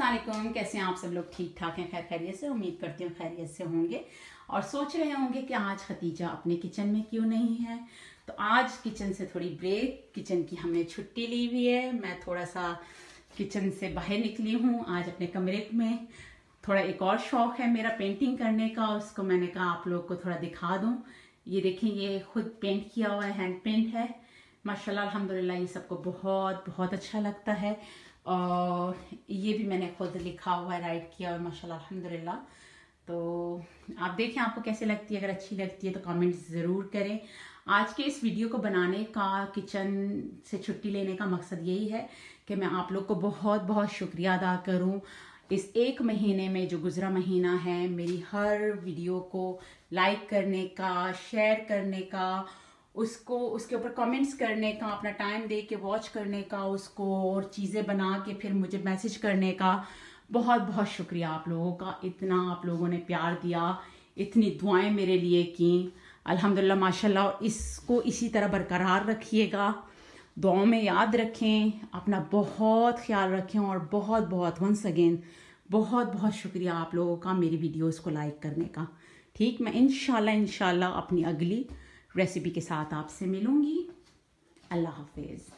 असलम कैसे हैं आप सब लोग? ठीक ठाक हैं? खैर, खैरियत से उम्मीद करती हूँ खैरियत से होंगे। और सोच रहे होंगे कि आज खतीजा अपने किचन में क्यों नहीं है? तो आज किचन से थोड़ी ब्रेक, किचन की हमने छुट्टी ली हुई है। मैं थोड़ा सा किचन से बाहर निकली हूँ, आज अपने कमरे में। थोड़ा एक और शौक है मेरा पेंटिंग करने का, उसको मैंने कहा आप लोग को थोड़ा दिखा दूँ। ये देखें, ये खुद पेंट किया हुआ है, हैंड पेंट है। माशाल्लाह, अल्हम्दुलिल्लाह, ये सबको बहुत बहुत अच्छा लगता है। और ये भी मैंने खुद लिखा हुआ है राइट किया हुआ माशाल्लाह, अल्हम्दुलिल्लाह। तो आप देखें आपको कैसे लगती है, अगर अच्छी लगती है तो कमेंट्स ज़रूर करें। आज के इस वीडियो को बनाने का किचन से छुट्टी लेने का मकसद यही है कि मैं आप लोग को बहुत बहुत शुक्रिया अदा करूँ। इस एक महीने में जो गुजरा महीना है, मेरी हर वीडियो को लाइक करने का शेयर करने का उसको, उसके ऊपर कमेंट्स करने का, अपना टाइम दे के वॉच करने का, उसको और चीज़ें बना के फिर मुझे मैसेज करने का। बहुत बहुत शुक्रिया आप लोगों का। इतना आप लोगों ने प्यार दिया, इतनी दुआएँ मेरे लिए की। अल्हम्दुलिल्लाह, माशाल्लाह, इसको इसी तरह बरकरार रखिएगा। दुआओं में याद रखें, अपना बहुत ख्याल रखें और बहुत बहुत वंस अगेन बहुत बहुत शुक्रिया आप लोगों का मेरी वीडियोस को लाइक करने का। ठीक, मैं इनशाला इनशाला अपनी अगली रेसिपी के साथ आपसे मिलूँगी। अल्लाह हाफिज़।